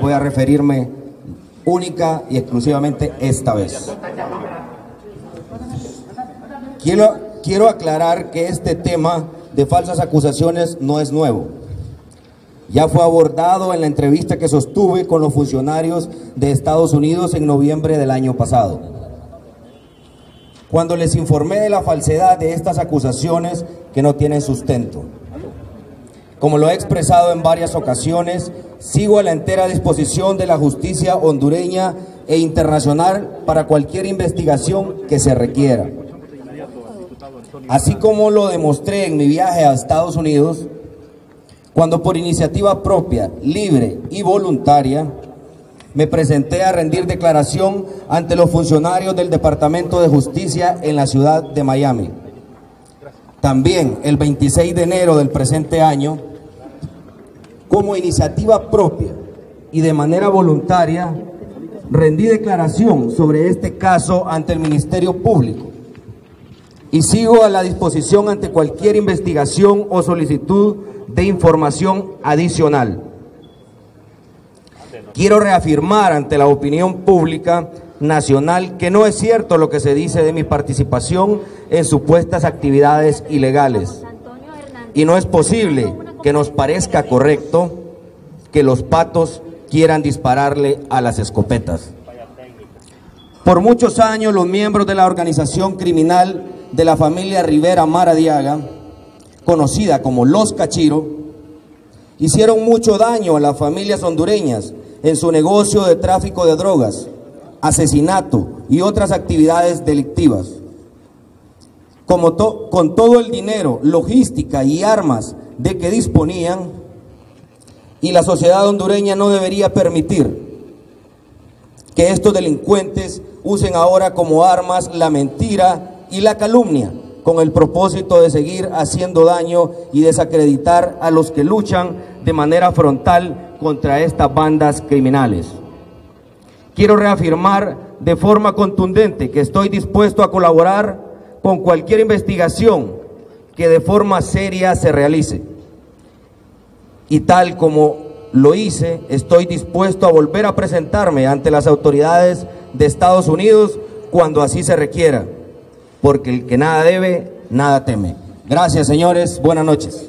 Voy a referirme única y exclusivamente esta vez. Quiero, quiero aclarar que este tema de falsas acusaciones no es nuevo. Ya fue abordado en la entrevista que sostuve con los funcionarios de Estados Unidos en noviembre del año pasado. Cuando les informé de la falsedad de estas acusaciones que no tienen sustento. Como lo he expresado en varias ocasiones, sigo a la entera disposición de la justicia hondureña e internacional para cualquier investigación que se requiera. Así como lo demostré en mi viaje a Estados Unidos, cuando por iniciativa propia, libre y voluntaria, me presenté a rendir declaración ante los funcionarios del Departamento de Justicia en la ciudad de Miami. También el 26 de enero del presente año, como iniciativa propia y de manera voluntaria, rendí declaración sobre este caso ante el Ministerio Público y sigo a la disposición ante cualquier investigación o solicitud de información adicional. Quiero reafirmar ante la opinión pública nacional que no es cierto lo que se dice de mi participación en supuestas actividades ilegales. Y no es posible que nos parezca correcto que los patos quieran dispararle a las escopetas. Por muchos años los miembros de la organización criminal de la familia Rivera Maradiaga, conocida como Los Cachiro, hicieron mucho daño a las familias hondureñas en su negocio de tráfico de drogas, asesinato y otras actividades delictivas. Como con todo el dinero, logística y armas de que disponían, y la sociedad hondureña no debería permitir que estos delincuentes usen ahora como armas la mentira y la calumnia con el propósito de seguir haciendo daño y desacreditar a los que luchan de manera frontal contra estas bandas criminales. Quiero reafirmar de forma contundente que estoy dispuesto a colaborar con cualquier investigación que de forma seria se realice. Y tal como lo hice, estoy dispuesto a volver a presentarme ante las autoridades de Estados Unidos cuando así se requiera porque el que nada debe, nada teme. Gracias, señores. Buenas noches.